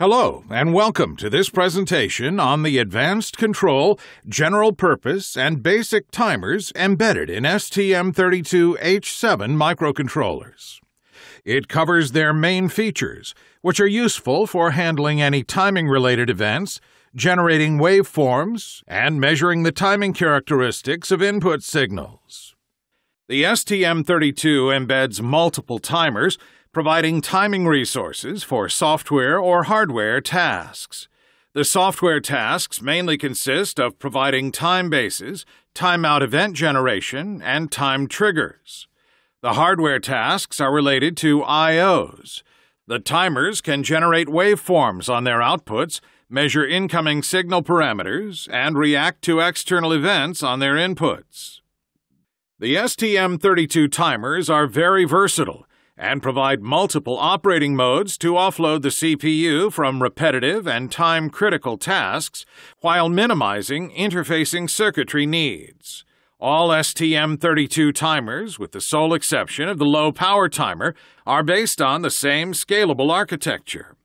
Hello, and welcome to this presentation on the Advanced Control, General Purpose, and Basic Timers embedded in STM32H7 microcontrollers. It covers their main features, which are useful for handling any timing-related events, generating waveforms, and measuring the timing characteristics of input signals. The STM32 embeds multiple timers providing timing resources for software or hardware tasks. The software tasks mainly consist of providing time bases, timeout event generation, and time triggers. The hardware tasks are related to I.O.s. The timers can generate waveforms on their outputs, measure incoming signal parameters, and react to external events on their inputs. The STM32 timers are very versatile and provide multiple operating modes to offload the CPU from repetitive and time critical tasks while minimizing interfacing circuitry needs. All STM32 timers, with the sole exception of the low power timer, are based on the same scalable architecture.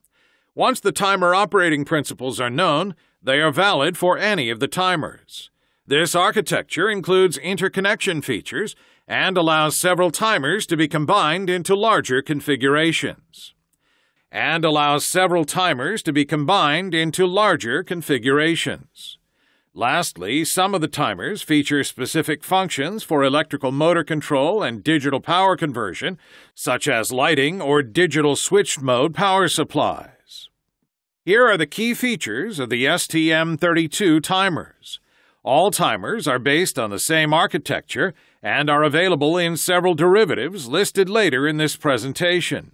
Once the timer operating principles are known, they are valid for any of the timers. This architecture includes interconnection features and allows several timers to be combined into larger configurations. And allows several timers to be combined into larger configurations. Lastly, some of the timers feature specific functions for electrical motor control and digital power conversion, such as lighting or digital switched mode power supplies. Here are the key features of the STM32 timers. All timers are based on the same architecture and are available in several derivatives listed later in this presentation.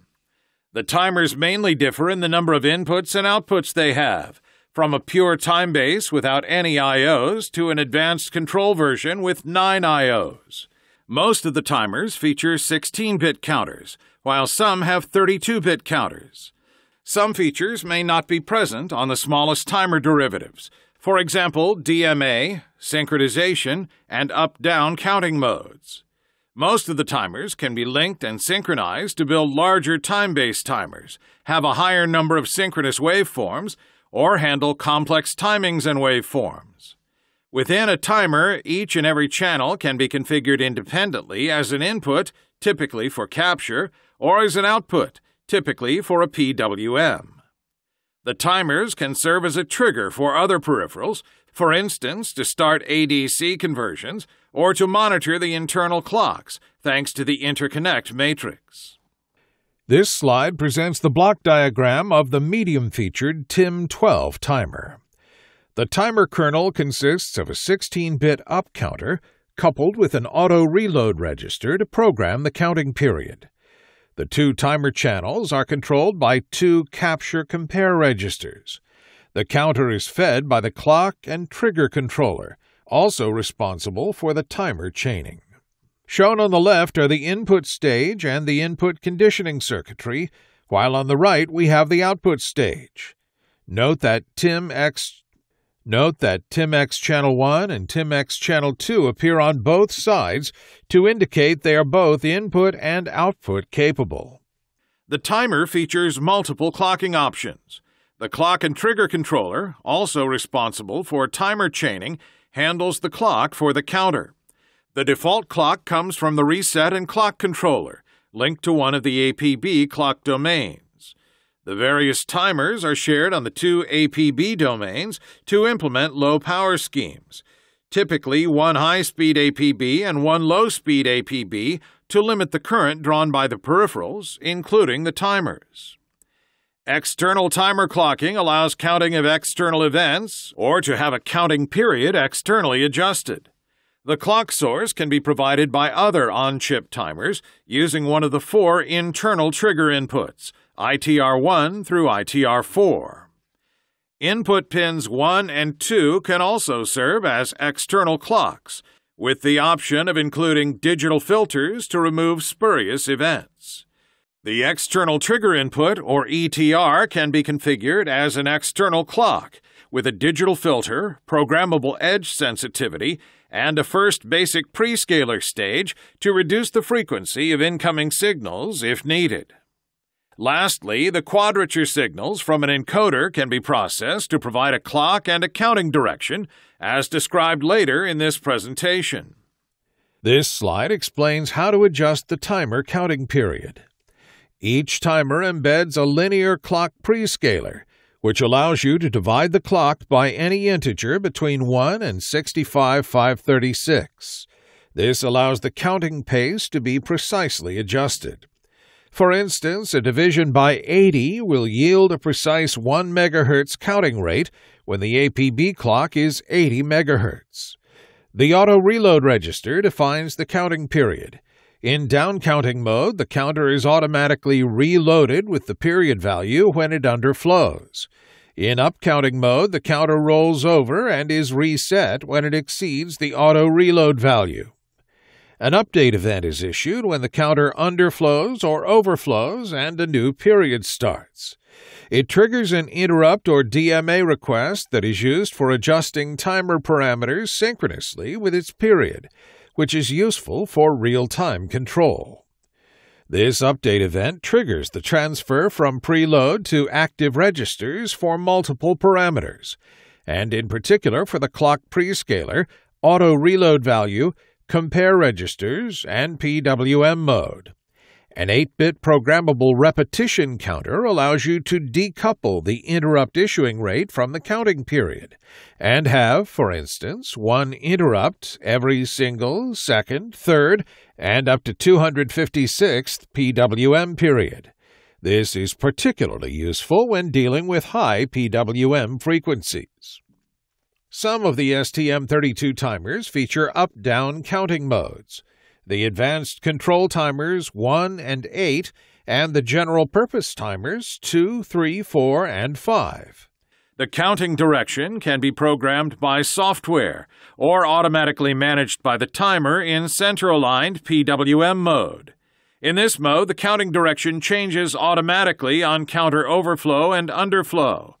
The timers mainly differ in the number of inputs and outputs they have, from a pure time base without any I.O.s to an advanced control version with 9 I.O.s. Most of the timers feature 16 bit counters, while some have 32 bit counters. Some features may not be present on the smallest timer derivatives, for example, DMA, synchronization, and up down counting modes. Most of the timers can be linked and synchronized to build larger time based timers, have a higher number of synchronous waveforms, or handle complex timings and waveforms. Within a timer, each and every channel can be configured independently as an input, typically for capture, or as an output, typically for a PWM. The timers can serve as a trigger for other peripherals, for instance, to start ADC conversions or to monitor the internal clocks, thanks to the interconnect matrix. This slide presents the block diagram of the medium featured TIM12 timer. The timer kernel consists of a 16 bit up counter coupled with an auto reload register to program the counting period. The two timer channels are controlled by two capture compare registers. The counter is fed by the clock and trigger controller, also responsible for the timer chaining. Shown on the left are the input stage and the input conditioning circuitry, while on the right we have the output stage. Note that TIM-X Note that TIM-X Channel 1 and TIM-X Channel 2 appear on both sides to indicate they are both input and output capable. The timer features multiple clocking options. The clock and trigger controller, also responsible for timer chaining, handles the clock for the counter. The default clock comes from the reset and clock controller, linked to one of the APB clock domains. The various timers are shared on the two APB domains to implement low power schemes, typically one high speed APB and one low speed APB to limit the current drawn by the peripherals, including the timers. External timer clocking allows counting of external events or to have a counting period externally adjusted. The clock source can be provided by other on chip timers using one of the four internal trigger inputs ITR1 through ITR4. Input pins 1 and 2 can also serve as external clocks, with the option of including digital filters to remove spurious events. The external trigger input, or ETR, can be configured as an external clock with a digital filter, programmable edge sensitivity, and a first basic prescaler stage to reduce the frequency of incoming signals if needed. Lastly, the quadrature signals from an encoder can be processed to provide a clock and a counting direction, as described later in this presentation. This slide explains how to adjust the timer counting period. Each timer embeds a linear clock prescaler, which allows you to divide the clock by any integer between 1 and 65536. This allows the counting pace to be precisely adjusted. For instance, a division by 80 will yield a precise 1 MHz counting rate when the APB clock is 80 MHz. The auto reload register defines the counting period. In down counting mode, the counter is automatically reloaded with the period value when it underflows. In up counting mode, the counter rolls over and is reset when it exceeds the auto reload value. An update event is issued when the counter underflows or overflows and a new period starts. It triggers an interrupt or DMA request that is used for adjusting timer parameters synchronously with its period, which is useful for real time control. This update event triggers the transfer from preload to active registers for multiple parameters, and in particular for the clock prescaler, auto reload value, compare registers, and PWM mode. An 8 bit programmable repetition counter allows you to decouple the interrupt issuing rate from the counting period and have, for instance, one interrupt every single, second, third, and up to 256th PWM period. This is particularly useful when dealing with high PWM frequencies. Some of the STM32 timers feature up down counting modes. The advanced control timers 1 and 8, and the general purpose timers 2, 3, 4, and 5. The counting direction can be programmed by software or automatically managed by the timer in center aligned PWM mode. In this mode, the counting direction changes automatically on counter overflow and underflow.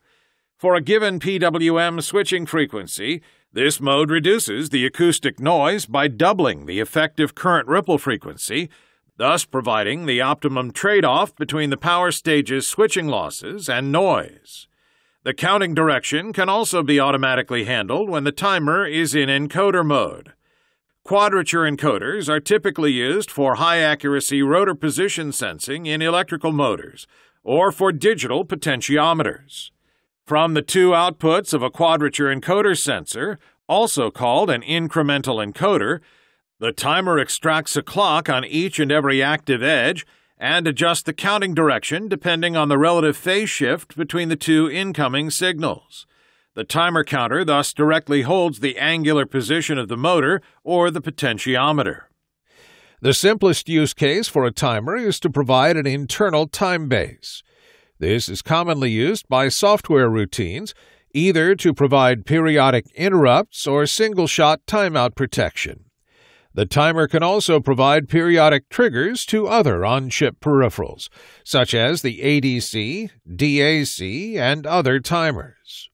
For a given PWM switching frequency, this mode reduces the acoustic noise by doubling the effective current ripple frequency, thus providing the optimum trade off between the power stage's switching losses and noise. The counting direction can also be automatically handled when the timer is in encoder mode. Quadrature encoders are typically used for high accuracy rotor position sensing in electrical motors or for digital potentiometers. From the two outputs of a quadrature encoder sensor, also called an incremental encoder, the timer extracts a clock on each and every active edge and adjusts the counting direction depending on the relative phase shift between the two incoming signals. The timer counter thus directly holds the angular position of the motor or the potentiometer. The simplest use case for a timer is to provide an internal time base. This is commonly used by software routines, either to provide periodic interrupts or single shot timeout protection. The timer can also provide periodic triggers to other on chip peripherals, such as the ADC, DAC, and other timers.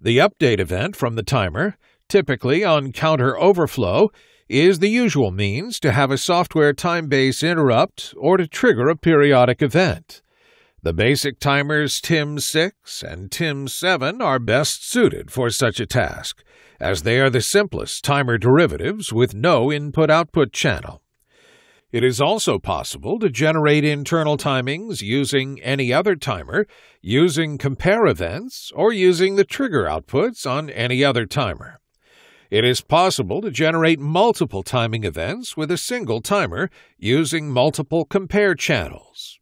The update event from the timer, typically on counter overflow, is the usual means to have a software time base interrupt or to trigger a periodic event. The basic timers TIM6 and TIM7 are best suited for such a task, as they are the simplest timer derivatives with no input output channel. It is also possible to generate internal timings using any other timer, using compare events, or using the trigger outputs on any other timer. It is possible to generate multiple timing events with a single timer using multiple compare channels.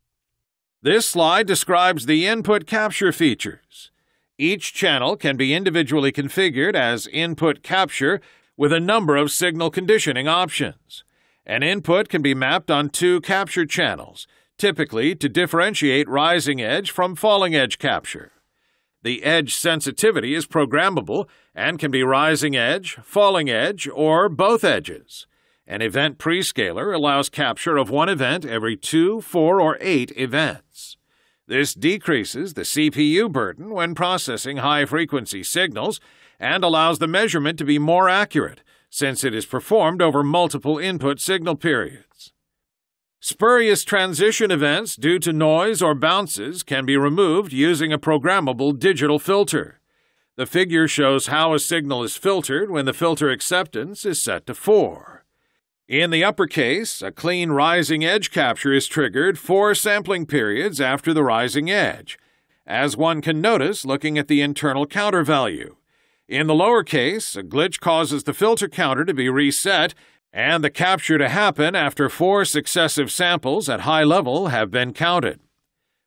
This slide describes the input capture features. Each channel can be individually configured as input capture with a number of signal conditioning options. An input can be mapped on two capture channels, typically to differentiate rising edge from falling edge capture. The edge sensitivity is programmable and can be rising edge, falling edge, or both edges. An event prescaler allows capture of one event every two, four, or eight events. This decreases the CPU burden when processing high frequency signals and allows the measurement to be more accurate since it is performed over multiple input signal periods. Spurious transition events due to noise or bounces can be removed using a programmable digital filter. The figure shows how a signal is filtered when the filter acceptance is set to 4. In the upper case, a clean rising edge capture is triggered four sampling periods after the rising edge, as one can notice looking at the internal counter value. In the lower case, a glitch causes the filter counter to be reset and the capture to happen after four successive samples at high level have been counted.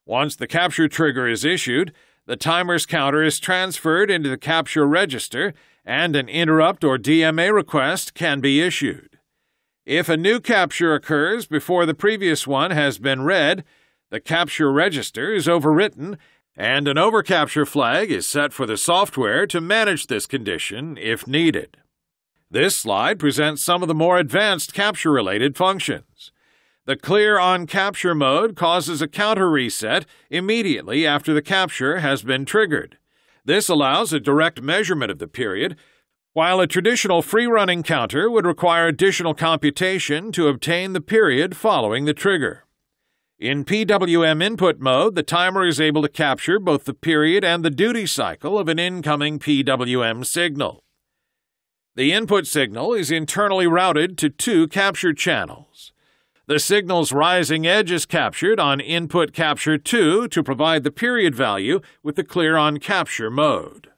Once the capture trigger is issued, the timer's counter is transferred into the capture register and an interrupt or DMA request can be issued. If a new capture occurs before the previous one has been read, the capture register is overwritten and an overcapture flag is set for the software to manage this condition if needed. This slide presents some of the more advanced capture related functions. The clear on capture mode causes a counter reset immediately after the capture has been triggered. This allows a direct measurement of the period, while a traditional free running counter would require additional computation to obtain the period following the trigger. In PWM input mode, the timer is able to capture both the period and the duty cycle of an incoming PWM signal. The input signal is internally routed to two capture channels. The signal's rising edge is captured on input capture 2 to provide the period value with the clear on capture mode.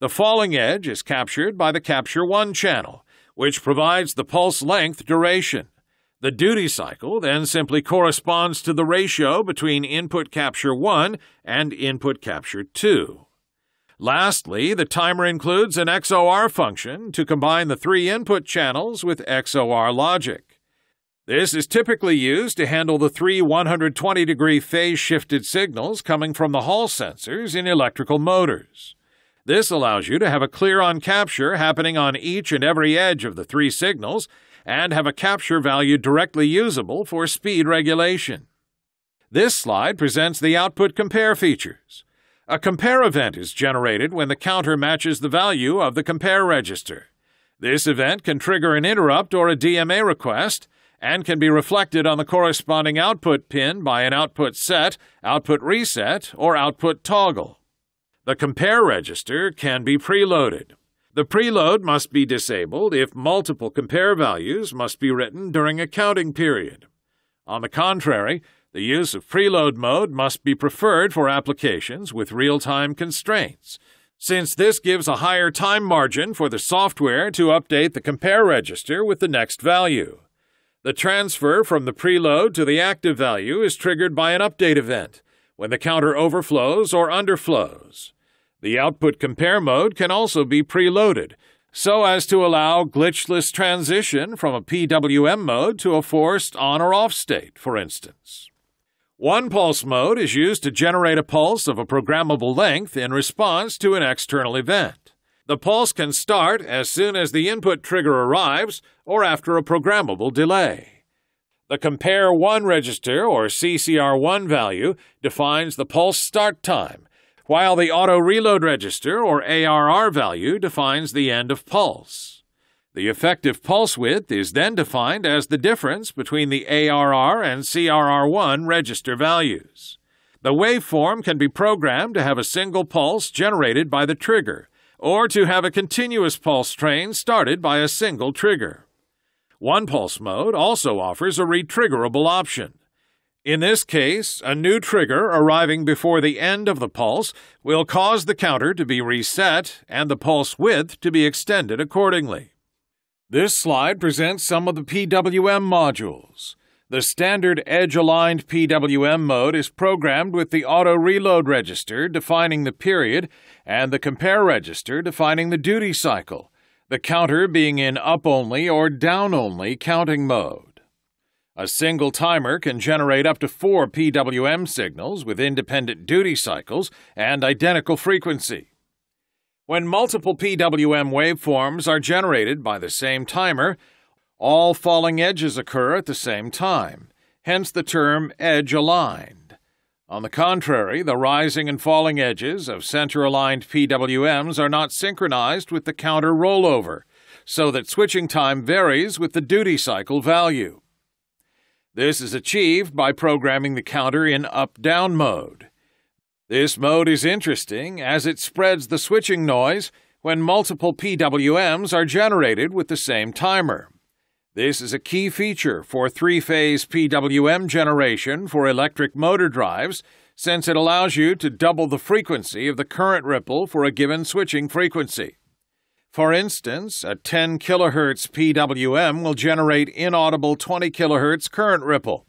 The falling edge is captured by the capture 1 channel, which provides the pulse length duration. The duty cycle then simply corresponds to the ratio between input capture 1 and input capture 2. Lastly, the timer includes an XOR function to combine the three input channels with XOR logic. This is typically used to handle the three 120 degree phase shifted signals coming from the Hall sensors in electrical motors. This allows you to have a clear on capture happening on each and every edge of the three signals and have a capture value directly usable for speed regulation. This slide presents the output compare features. A compare event is generated when the counter matches the value of the compare register. This event can trigger an interrupt or a DMA request and can be reflected on the corresponding output pin by an output set, output reset, or output toggle. The compare register can be preloaded. The preload must be disabled if multiple compare values must be written during a counting period. On the contrary, the use of preload mode must be preferred for applications with real-time constraints, since this gives a higher time margin for the software to update the compare register with the next value. The transfer from the preload to the active value is triggered by an update event, when the counter overflows or underflows. The output compare mode can also be preloaded, so as to allow glitchless transition from a PWM mode to a forced on or off state, for instance. One pulse mode is used to generate a pulse of a programmable length in response to an external event. The pulse can start as soon as the input trigger arrives or after a programmable delay. The Compare 1 register or CCR1 value defines the pulse start time, while the Auto Reload register or ARR value defines the end of pulse. The effective pulse width is then defined as the difference between the ARR and CCR1 register values. The waveform can be programmed to have a single pulse generated by the trigger, or to have a continuous pulse train started by a single trigger. One pulse mode also offers a retriggerable option. In this case, a new trigger arriving before the end of the pulse will cause the counter to be reset and the pulse width to be extended accordingly. This slide presents some of the PWM modules. The standard edge-aligned PWM mode is programmed with the auto reload register defining the period and the compare register defining the duty cycle, the counter being in up-only or down-only counting mode. A single timer can generate up to four PWM signals with independent duty cycles and identical frequency. When multiple PWM waveforms are generated by the same timer, all falling edges occur at the same time, hence the term edge aligned. On the contrary, the rising and falling edges of center aligned PWMs are not synchronized with the counter rollover, so that switching time varies with the duty cycle value. This is achieved by programming the counter in up-down mode. This mode is interesting as it spreads the switching noise when multiple PWMs are generated with the same timer. This is a key feature for three-phase PWM generation for electric motor drives since it allows you to double the frequency of the current ripple for a given switching frequency. For instance, a 10 kHz PWM will generate inaudible 20 kHz current ripple.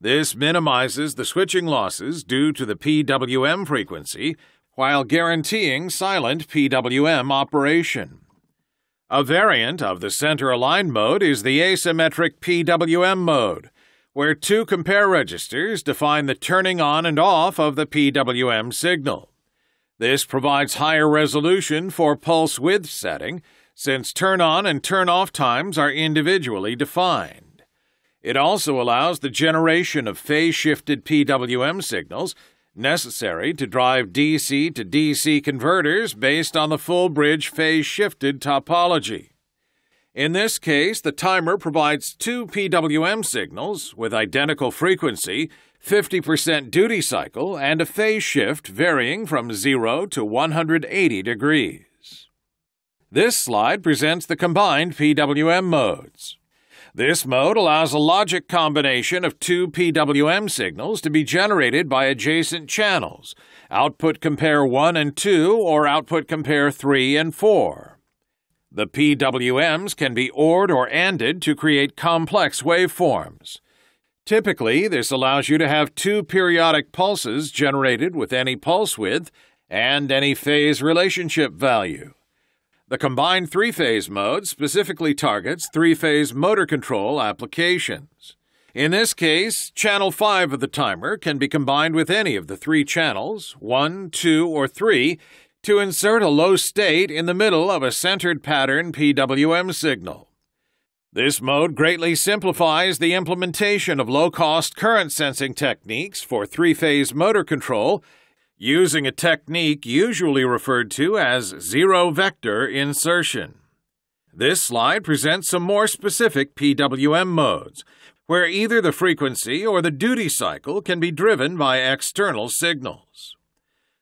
This minimizes the switching losses due to the PWM frequency while guaranteeing silent PWM operation. A variant of the center aligned mode is the asymmetric PWM mode, where two compare registers define the turning on and off of the PWM signal. This provides higher resolution for pulse width setting, since turn on and turn off times are individually defined. It also allows the generation of phase shifted PWM signals necessary to drive DC to DC converters based on the full bridge phase shifted topology. In this case, the timer provides two PWM signals with identical frequency 50% duty cycle, and a phase shift varying from 0 to 180 degrees. This slide presents the combined PWM modes. This mode allows a logic combination of two PWM signals to be generated by adjacent channels, output compare 1 and 2 or output compare 3 and 4. The PWMs can be ORed or ANDed to create complex waveforms. Typically, this allows you to have two periodic pulses generated with any pulse width and any phase relationship value. The combined three phase mode specifically targets three phase motor control applications. In this case, channel 5 of the timer can be combined with any of the three channels, 1, 2, or 3, to insert a low state in the middle of a centered pattern PWM signal. This mode greatly simplifies the implementation of low-cost current sensing techniques for three-phase motor control using a technique usually referred to as zero-vector insertion. This slide presents some more specific PWM modes, where either the frequency or the duty cycle can be driven by external signals.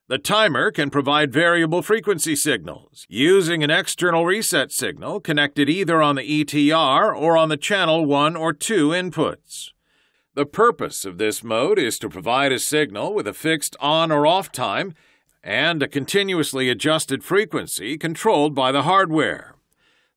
The timer can provide variable frequency signals using an external reset signal connected either on the ETR or on the channel 1 or 2 inputs. The purpose of this mode is to provide a signal with a fixed on or off time and a continuously adjusted frequency controlled by the hardware.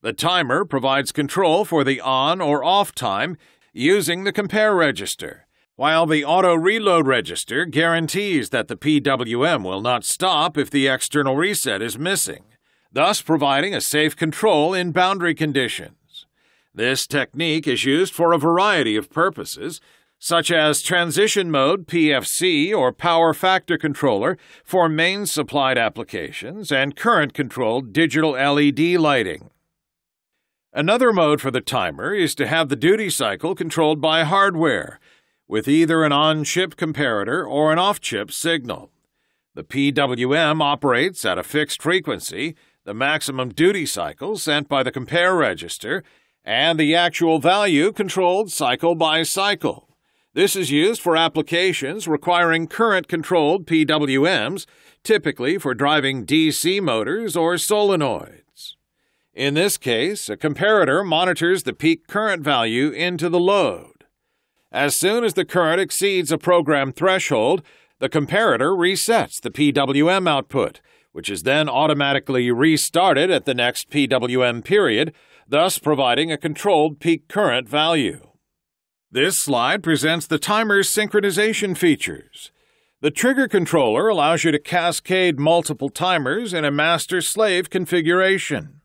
The timer provides control for the on or off time using the compare register while the auto reload register guarantees that the PWM will not stop if the external reset is missing, thus providing a safe control in boundary conditions. This technique is used for a variety of purposes, such as transition mode PFC or power factor controller for mains supplied applications and current controlled digital LED lighting. Another mode for the timer is to have the duty cycle controlled by hardware with either an on-chip comparator or an off-chip signal. The PWM operates at a fixed frequency, the maximum duty cycle sent by the compare register, and the actual value controlled cycle by cycle. This is used for applications requiring current controlled PWMs, typically for driving DC motors or solenoids. In this case, a comparator monitors the peak current value into the load. As soon as the current exceeds a program threshold, the comparator resets the PWM output, which is then automatically restarted at the next PWM period, thus providing a controlled peak current value. This slide presents the timer's synchronization features. The trigger controller allows you to cascade multiple timers in a master-slave configuration.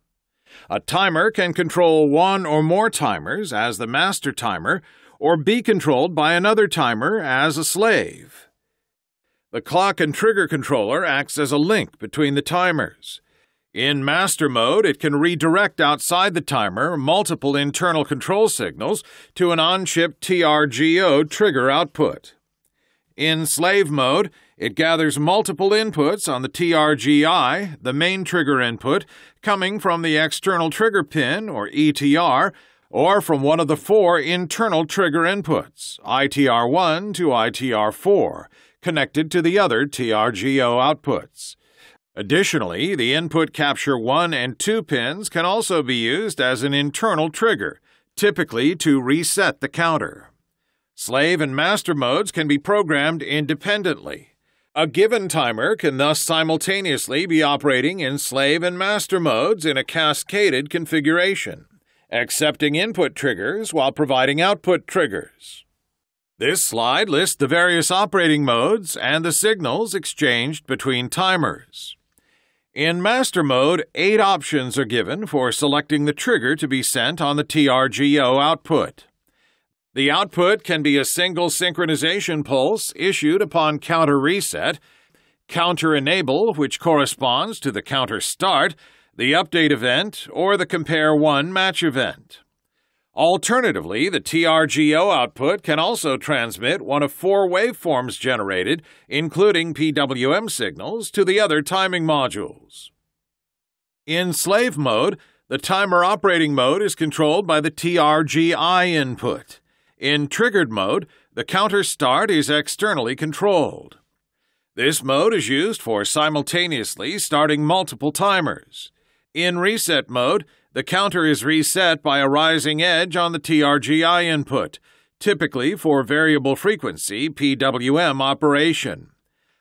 A timer can control one or more timers as the master timer or be controlled by another timer as a slave. The clock and trigger controller acts as a link between the timers. In master mode, it can redirect outside the timer multiple internal control signals to an on-chip TRGO trigger output. In slave mode, it gathers multiple inputs on the TRGI, the main trigger input, coming from the external trigger pin, or ETR, or from one of the four internal trigger inputs, ITR1 to ITR4, connected to the other TRGO outputs. Additionally, the input capture 1 and 2 pins can also be used as an internal trigger, typically to reset the counter. Slave and master modes can be programmed independently. A given timer can thus simultaneously be operating in slave and master modes in a cascaded configuration, accepting input triggers while providing output triggers. This slide lists the various operating modes and the signals exchanged between timers. In master mode, eight options are given for selecting the trigger to be sent on the TRGO output. The output can be a single synchronization pulse issued upon counter reset, counter enable, which corresponds to the counter start, the update event, or the compare 1 match event. Alternatively, the TRGO output can also transmit one of four waveforms generated, including PWM signals, to the other timing modules. In slave mode, the timer operating mode is controlled by the TRGI input. In triggered mode, the counter start is externally controlled. This mode is used for simultaneously starting multiple timers. In reset mode, the counter is reset by a rising edge on the TRGI input, typically for variable frequency PWM operation.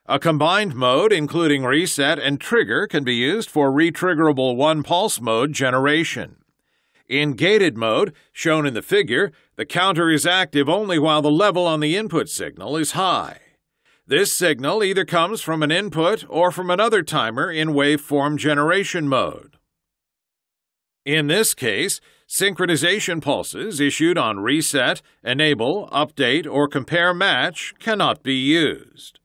A combined mode, including reset and trigger, can be used for retriggerable one pulse mode generation. In gated mode, shown in the figure, the counter is active only while the level on the input signal is high. This signal either comes from an input or from another timer in waveform generation mode. In this case, synchronization pulses issued on reset, enable, update, or compare match cannot be used.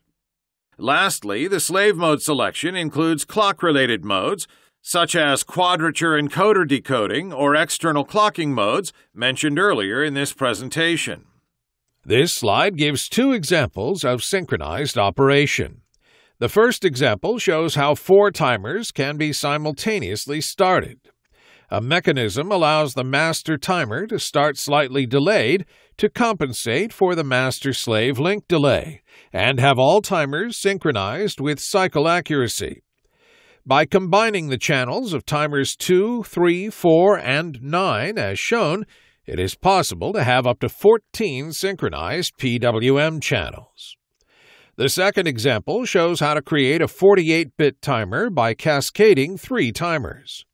Lastly, the slave mode selection includes clock related modes, such as quadrature encoder decoding or external clocking modes mentioned earlier in this presentation. This slide gives two examples of synchronized operation. The first example shows how four timers can be simultaneously started. A mechanism allows the master timer to start slightly delayed to compensate for the master slave link delay and have all timers synchronized with cycle accuracy. By combining the channels of timers 2, 3, 4, and 9 as shown, it is possible to have up to 14 synchronized PWM channels. The second example shows how to create a 48 bit timer by cascading three timers.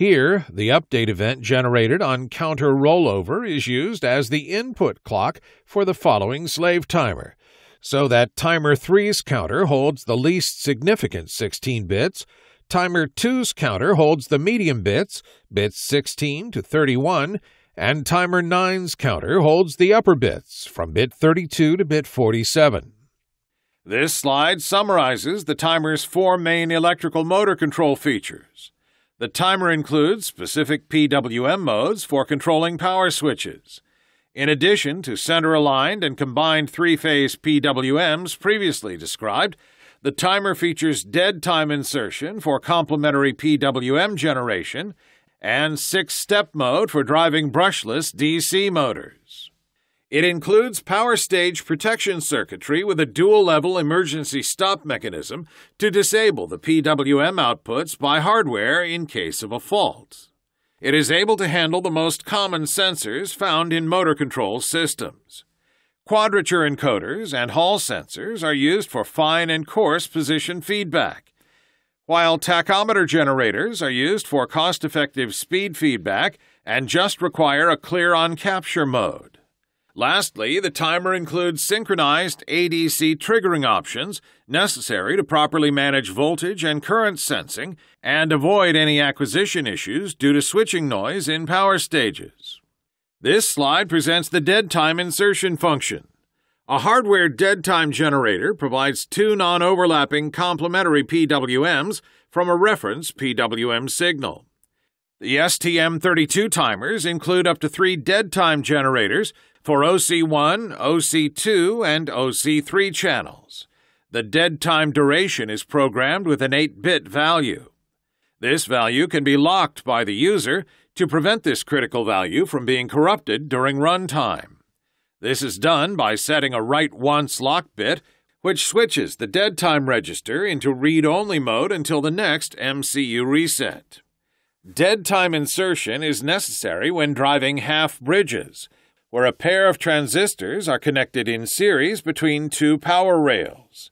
Here, the update event generated on counter rollover is used as the input clock for the following slave timer, so that timer 3's counter holds the least significant 16 bits, timer 2's counter holds the medium bits, bits 16 to 31, and timer 9's counter holds the upper bits from bit 32 to bit 47. This slide summarizes the timer's four main electrical motor control features. The timer includes specific PWM modes for controlling power switches. In addition to center aligned and combined three phase PWMs previously described, the timer features dead time insertion for complementary PWM generation and six step mode for driving brushless DC motors. It includes power stage protection circuitry with a dual level emergency stop mechanism to disable the PWM outputs by hardware in case of a fault. It is able to handle the most common sensors found in motor control systems. Quadrature encoders and Hall sensors are used for fine and coarse position feedback, while tachometer generators are used for cost effective speed feedback and just require a clear on capture mode. Lastly, the timer includes synchronized ADC triggering options necessary to properly manage voltage and current sensing and avoid any acquisition issues due to switching noise in power stages. This slide presents the dead time insertion function. A hardware dead time generator provides two non overlapping complementary PWMs from a reference PWM signal. The STM32 timers include up to three dead time generators for OC1, OC2, and OC3 channels. The dead time duration is programmed with an 8 bit value. This value can be locked by the user, to prevent this critical value from being corrupted during runtime. This is done by setting a write once lock bit, which switches the dead time register into read only mode until the next MCU reset. Dead time insertion is necessary when driving half bridges, where a pair of transistors are connected in series between two power rails.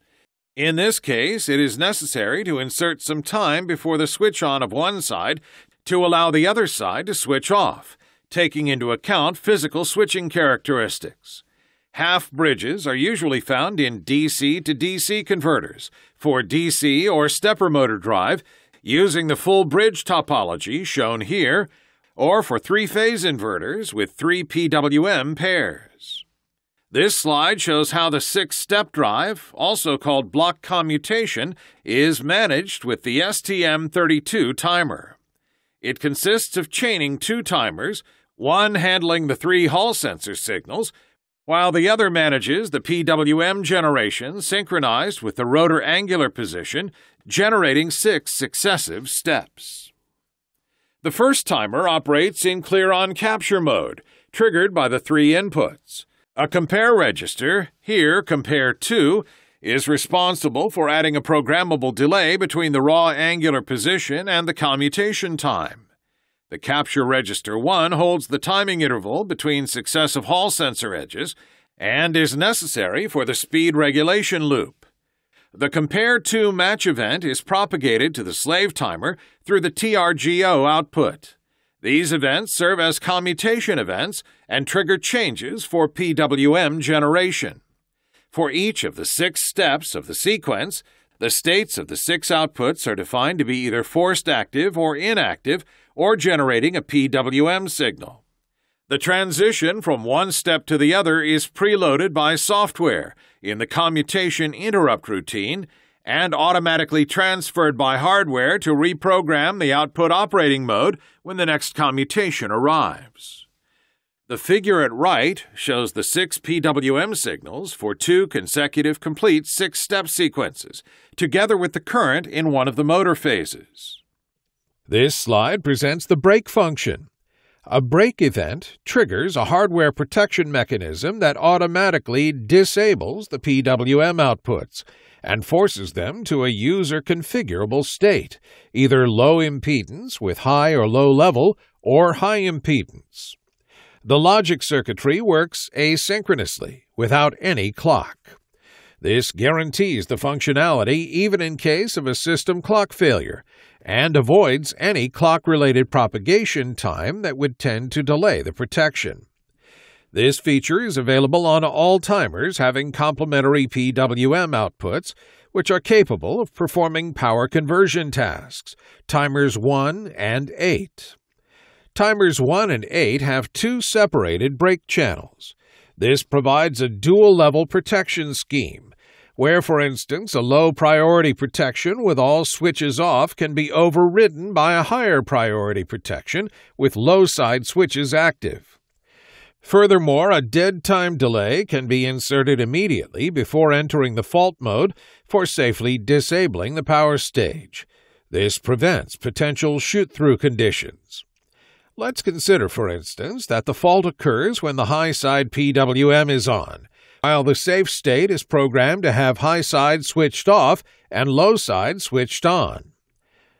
In this case, it is necessary to insert some time before the switch on of one side to allow the other side to switch off, taking into account physical switching characteristics. Half bridges are usually found in DC to DC converters for DC or stepper motor drive using the full bridge topology shown here, or for three phase inverters with three PWM pairs. This slide shows how the six-step drive, also called block commutation, is managed with the STM32 timer. It consists of chaining two timers, one handling the three Hall sensor signals, while the other manages the PWM generation synchronized with the rotor angular position, generating six successive steps. The first timer operates in clear-on capture mode, triggered by the three inputs. A compare register, here compare 2, is responsible for adding a programmable delay between the raw angular position and the commutation time. The capture register 1 holds the timing interval between successive Hall sensor edges and is necessary for the speed regulation loop. The compare to match event is propagated to the slave timer through the TRGO output. These events serve as commutation events and trigger changes for PWM generation. For each of the six steps of the sequence, the states of the six outputs are defined to be either forced active or inactive or generating a PWM signal. The transition from one step to the other is preloaded by software in the commutation interrupt routine and automatically transferred by hardware to reprogram the output operating mode when the next commutation arrives. The figure at right shows the six PWM signals for two consecutive complete six step sequences, together with the current in one of the motor phases. This slide presents the break function. A break event triggers a hardware protection mechanism that automatically disables the PWM outputs and forces them to a user configurable state, either low impedance with high or low level, or high impedance. The logic circuitry works asynchronously, without any clock. This guarantees the functionality even in case of a system clock failure and avoids any clock related propagation time that would tend to delay the protection. This feature is available on all timers having complementary PWM outputs, which are capable of performing power conversion tasks, timers 1 and 8. Timers 1 and 8 have two separated break channels. This provides a dual level protection scheme, where, for instance, a low priority protection with all switches off can be overridden by a higher priority protection with low side switches active. Furthermore, a dead time delay can be inserted immediately before entering the fault mode for safely disabling the power stage. This prevents potential shoot through conditions. Let's consider, for instance, that the fault occurs when the high side PWM is on, while the safe state is programmed to have high side switched off and low side switched on.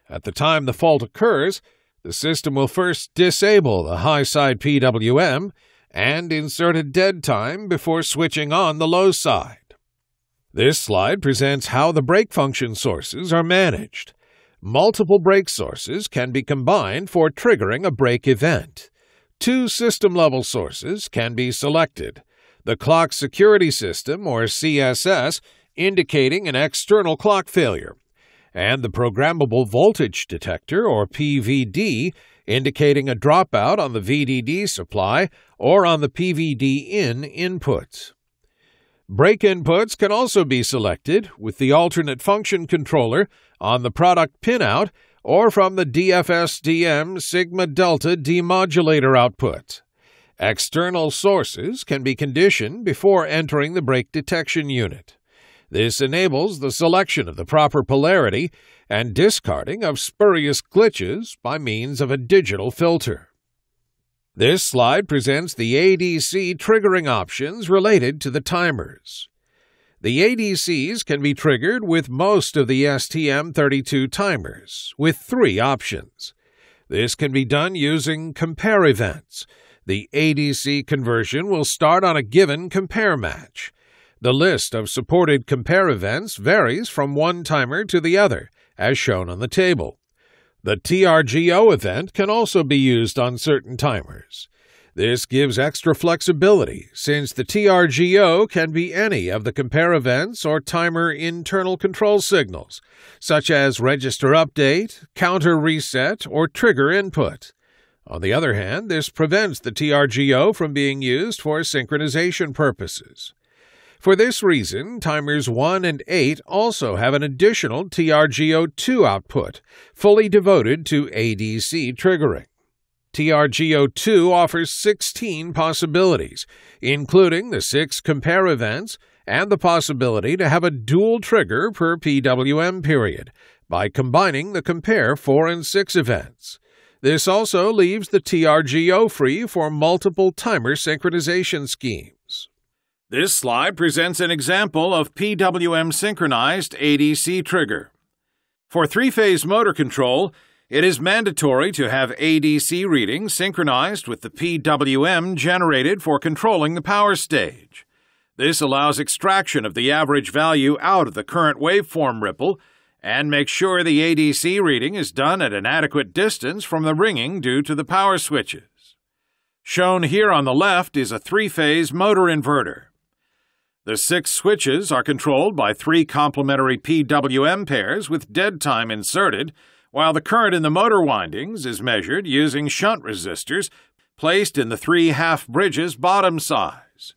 At the time the fault occurs, the system will first disable the high side PWM and insert a dead time before switching on the low side. This slide presents how the break function sources are managed. Multiple break sources can be combined for triggering a break event. Two system level sources can be selected the Clock Security System, or CSS, indicating an external clock failure, and the Programmable Voltage Detector, or PVD, indicating a dropout on the VDD supply or on the PVD in inputs. Break inputs can also be selected with the alternate function controller on the product pinout or from the DFSDM Sigma Delta demodulator output. External sources can be conditioned before entering the break detection unit. This enables the selection of the proper polarity and discarding of spurious glitches by means of a digital filter. This slide presents the ADC triggering options related to the timers. The ADCs can be triggered with most of the STM32 timers, with three options. This can be done using compare events. The ADC conversion will start on a given compare match. The list of supported compare events varies from one timer to the other, as shown on the table. The TRGO event can also be used on certain timers. This gives extra flexibility since the TRGO can be any of the compare events or timer internal control signals, such as register update, counter reset, or trigger input. On the other hand, this prevents the TRGO from being used for synchronization purposes. For this reason, timers 1 and 8 also have an additional TRGO2 output, fully devoted to ADC triggering. TRGO2 offers 16 possibilities, including the six compare events and the possibility to have a dual trigger per PWM period by combining the compare 4 and 6 events. This also leaves the TRGO free for multiple timer synchronization schemes. This slide presents an example of PWM synchronized ADC trigger. For three-phase motor control, it is mandatory to have ADC readings synchronized with the PWM generated for controlling the power stage. This allows extraction of the average value out of the current waveform ripple and makes sure the ADC reading is done at an adequate distance from the ringing due to the power switches. Shown here on the left is a three-phase motor inverter. The six switches are controlled by three complementary PWM pairs with dead time inserted, while the current in the motor windings is measured using shunt resistors placed in the three half bridges bottom size.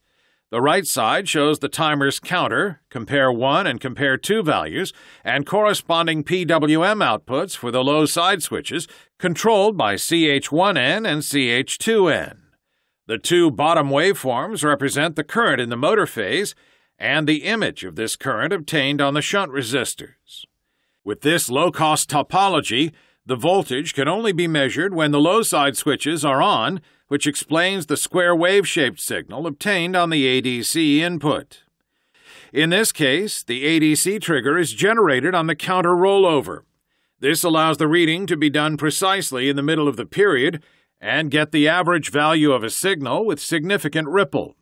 The right side shows the timer's counter, compare 1 and compare 2 values, and corresponding PWM outputs for the low side switches controlled by CH1N and CH2N. The two bottom waveforms represent the current in the motor phase and the image of this current obtained on the shunt resistors. With this low-cost topology, the voltage can only be measured when the low side switches are on, which explains the square wave-shaped signal obtained on the ADC input. In this case, the ADC trigger is generated on the counter rollover. This allows the reading to be done precisely in the middle of the period and get the average value of a signal with significant ripple.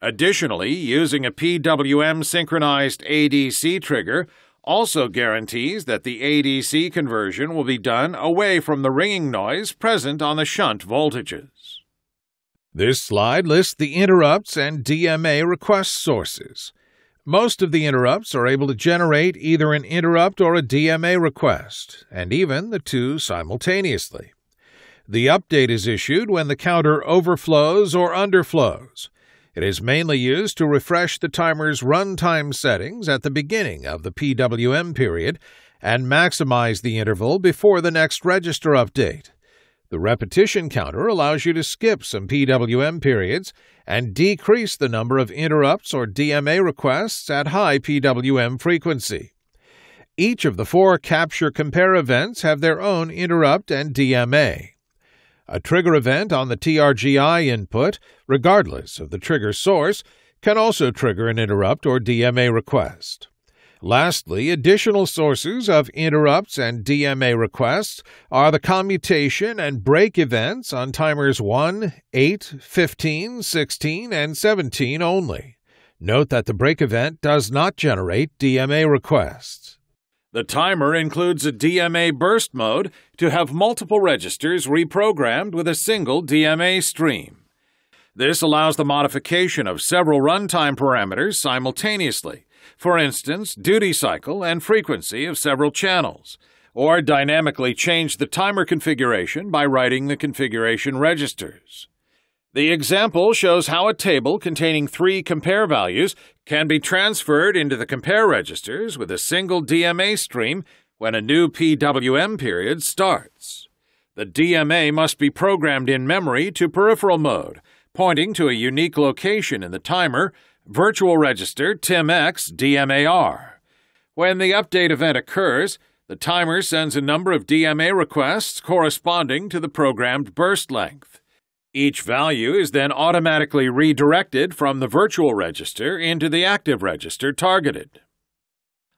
Additionally, using a PWM synchronized ADC trigger also guarantees that the ADC conversion will be done away from the ringing noise present on the shunt voltages. This slide lists the interrupts and DMA request sources. Most of the interrupts are able to generate either an interrupt or a DMA request, and even the two simultaneously. The update is issued when the counter overflows or underflows. It is mainly used to refresh the timer's runtime settings at the beginning of the PWM period and maximize the interval before the next register update. The repetition counter allows you to skip some PWM periods and decrease the number of interrupts or DMA requests at high PWM frequency. Each of the four capture compare events have their own interrupt and DMA. A trigger event on the TRGI input, regardless of the trigger source, can also trigger an interrupt or DMA request. Lastly, additional sources of interrupts and DMA requests are the commutation and break events on timers 1, 8, 15, 16, and 17 only. Note that the break event does not generate DMA requests. The timer includes a DMA burst mode to have multiple registers reprogrammed with a single DMA stream. This allows the modification of several runtime parameters simultaneously, for instance, duty cycle and frequency of several channels, or dynamically change the timer configuration by writing the configuration registers. The example shows how a table containing three compare values can be transferred into the compare registers with a single DMA stream when a new PWM period starts. The DMA must be programmed in memory to peripheral mode, pointing to a unique location in the timer, virtual register TIMX DMAR. When the update event occurs, the timer sends a number of DMA requests corresponding to the programmed burst length. Each value is then automatically redirected from the virtual register into the active register targeted.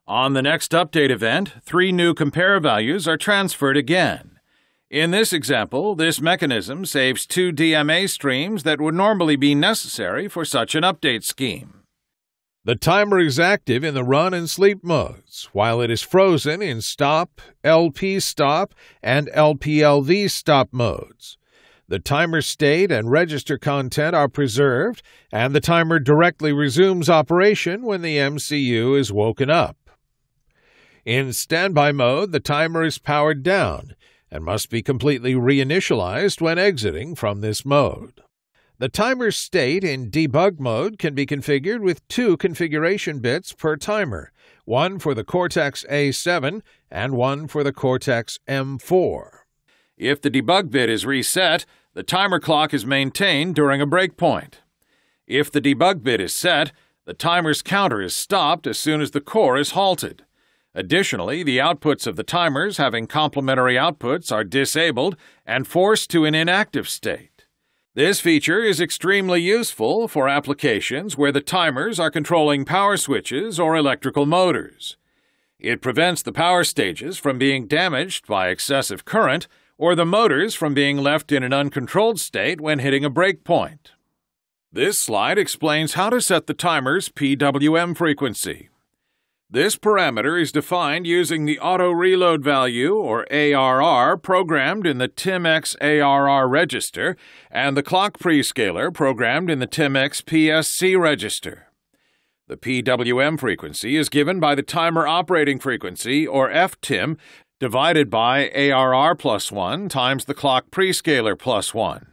On the next update event, three new compare values are transferred again. In this example, this mechanism saves two DMA streams that would normally be necessary for such an update scheme. The timer is active in the run and sleep modes, while it is frozen in stop, LP stop, and LPLV stop modes. The timer state and register content are preserved, and the timer directly resumes operation when the MCU is woken up. In standby mode, the timer is powered down and must be completely reinitialized when exiting from this mode. The timer state in debug mode can be configured with two configuration bits per timer, one for the Cortex A7 and one for the Cortex M4. If the debug bit is reset, the timer clock is maintained during a breakpoint. If the debug bit is set, the timer's counter is stopped as soon as the core is halted. Additionally, the outputs of the timers having complementary outputs are disabled and forced to an inactive state. This feature is extremely useful for applications where the timers are controlling power switches or electrical motors. It prevents the power stages from being damaged by excessive current or the motors from being left in an uncontrolled state when hitting a breakpoint. This slide explains how to set the timer's PWM frequency. This parameter is defined using the auto reload value, or ARR, programmed in the TIMX ARR register and the clock prescaler programmed in the TIMX PSC register. The PWM frequency is given by the timer operating frequency, or FTIM, divided by ARR plus 1 times the clock prescaler plus 1.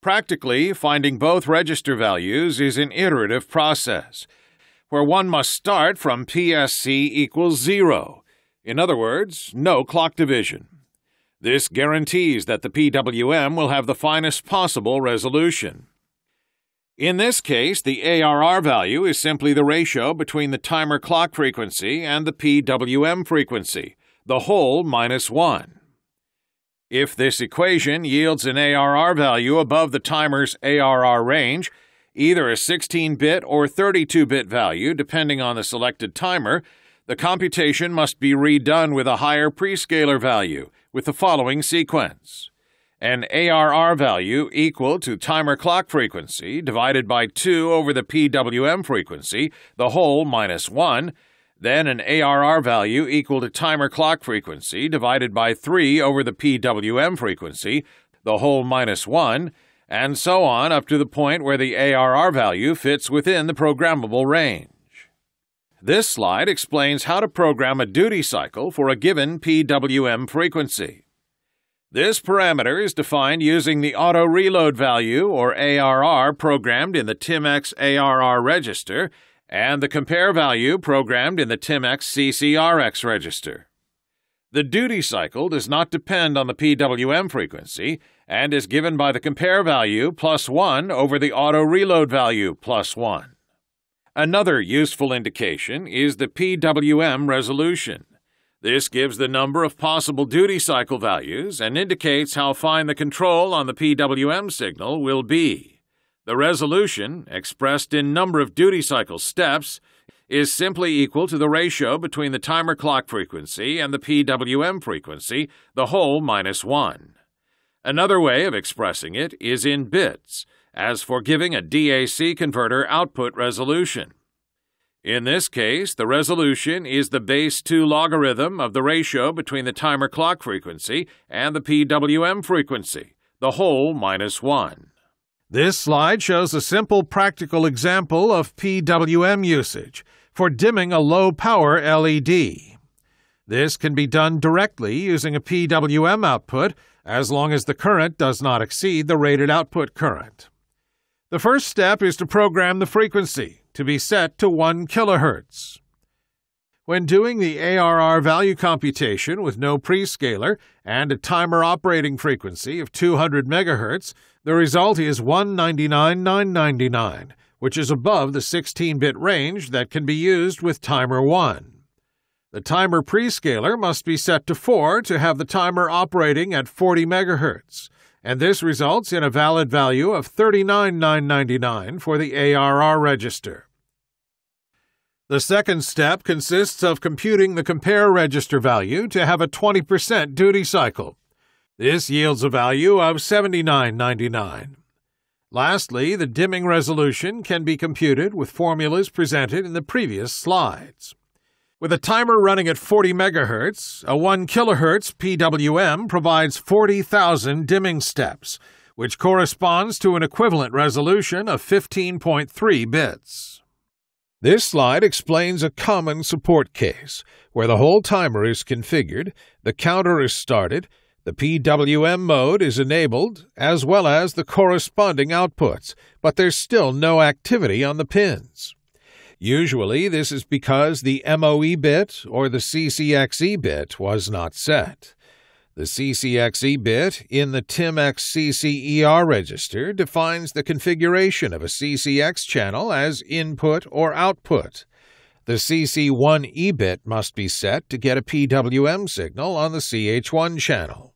Practically, finding both register values is an iterative process where one must start from PSC equals zero. In other words, no clock division. This guarantees that the PWM will have the finest possible resolution. In this case, the ARR value is simply the ratio between the timer clock frequency and the PWM frequency, the whole minus 1. If this equation yields an ARR value above the timer's ARR range, either a 16 bit or 32 bit value, depending on the selected timer, the computation must be redone with a higher prescaler value with the following sequence. An ARR value equal to timer clock frequency divided by 2 over the PWM frequency, the whole minus 1, then an ARR value equal to timer clock frequency divided by 3 over the PWM frequency, the whole minus 1, and so on up to the point where the ARR value fits within the programmable range. This slide explains how to program a duty cycle for a given PWM frequency. This parameter is defined using the auto reload value, or ARR, programmed in the TIMX ARR register and the compare value programmed in the TIMX CCRX register. The duty cycle does not depend on the PWM frequency and is given by the compare value plus 1 over the auto reload value plus 1. Another useful indication is the PWM resolution. This gives the number of possible duty cycle values and indicates how fine the control on the PWM signal will be. The resolution, expressed in number of duty cycle steps, is simply equal to the ratio between the timer clock frequency and the PWM frequency, the whole minus 1. Another way of expressing it is in bits, as for giving a DAC converter output resolution. In this case, the resolution is the base 2 logarithm of the ratio between the timer clock frequency and the PWM frequency, the whole minus 1. This slide shows a simple practical example of PWM usage for dimming a low power LED. This can be done directly using a PWM output as long as the current does not exceed the rated output current. The first step is to program the frequency to be set to 1 kHz. When doing the ARR value computation with no prescaler and a timer operating frequency of 200 MHz, the result is 199,999, which is above the 16 bit range that can be used with timer 1. The timer prescaler must be set to 4 to have the timer operating at 40 MHz, and this results in a valid value of $39,999 for the ARR register. The second step consists of computing the compare register value to have a 20% duty cycle. This yields a value of $79.99. Lastly, the dimming resolution can be computed with formulas presented in the previous slides. With a timer running at 40 MHz, a 1 kHz PWM provides 40,000 dimming steps, which corresponds to an equivalent resolution of 15.3 bits. This slide explains a common support case where the whole timer is configured, the counter is started, the PWM mode is enabled, as well as the corresponding outputs, but there's still no activity on the pins. Usually, this is because the MOE bit or the CCXE bit was not set. The CCXE bit in the TIMX register defines the configuration of a CCX channel as input or output. The CC1E bit must be set to get a PWM signal on the CH1 channel.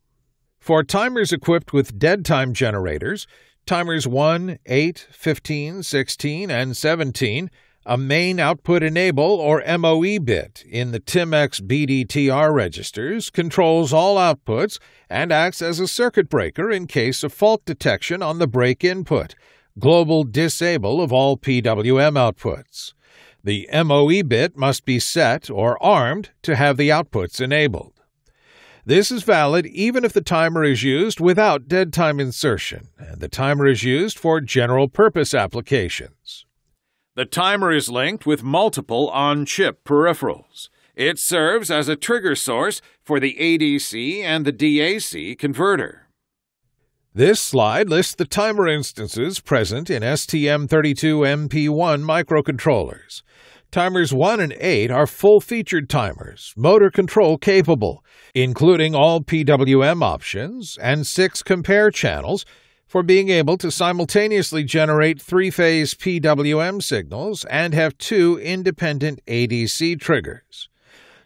For timers equipped with dead time generators, timers 1, 8, 15, 16, and 17 a main output enable or MOE bit in the TIMX BDTR registers controls all outputs and acts as a circuit breaker in case of fault detection on the break input, global disable of all PWM outputs. The MOE bit must be set or armed to have the outputs enabled. This is valid even if the timer is used without dead time insertion, and the timer is used for general purpose applications. The timer is linked with multiple on chip peripherals. It serves as a trigger source for the ADC and the DAC converter. This slide lists the timer instances present in STM32MP1 microcontrollers. Timers 1 and 8 are full featured timers, motor control capable, including all PWM options and six compare channels for being able to simultaneously generate three phase PWM signals and have two independent ADC triggers.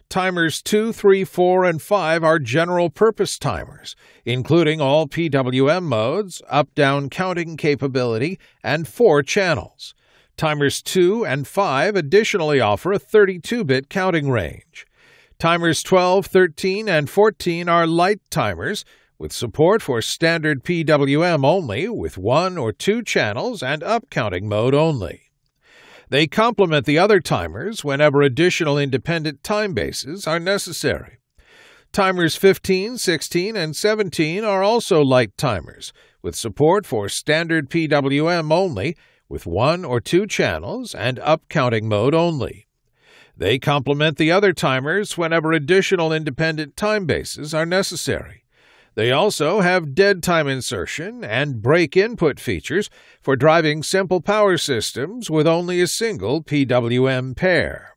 Timers 2, 3, 4, and 5 are general purpose timers, including all PWM modes, up down counting capability, and four channels. Timers 2 and 5 additionally offer a 32 bit counting range. Timers 12, 13, and 14 are light timers with support for standard PWM only with one or two channels and upcounting mode only. They complement the other timers whenever additional independent time bases are necessary. Timers 15, 16, and 17 are also light timers, with support for standard PWM only with one or two channels and upcounting mode only. They complement the other timers whenever additional independent time bases are necessary. They also have dead time insertion and break input features for driving simple power systems with only a single PWM pair.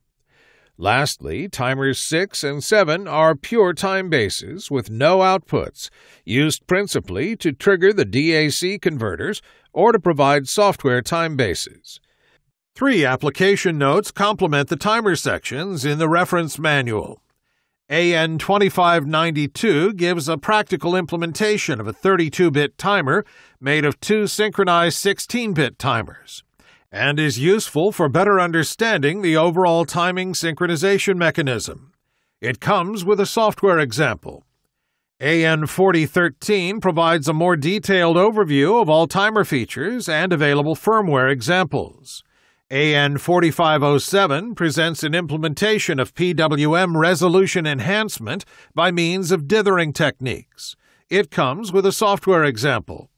Lastly, timers 6 and 7 are pure time bases with no outputs, used principally to trigger the DAC converters or to provide software time bases. Three application notes complement the timer sections in the reference manual. AN 2592 gives a practical implementation of a 32 bit timer made of two synchronized 16 bit timers, and is useful for better understanding the overall timing synchronization mechanism. It comes with a software example. AN 4013 provides a more detailed overview of all timer features and available firmware examples. AN 4507 presents an implementation of PWM resolution enhancement by means of dithering techniques. It comes with a software example.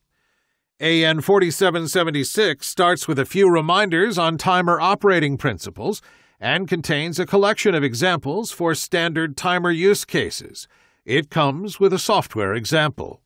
AN 4776 starts with a few reminders on timer operating principles and contains a collection of examples for standard timer use cases. It comes with a software example.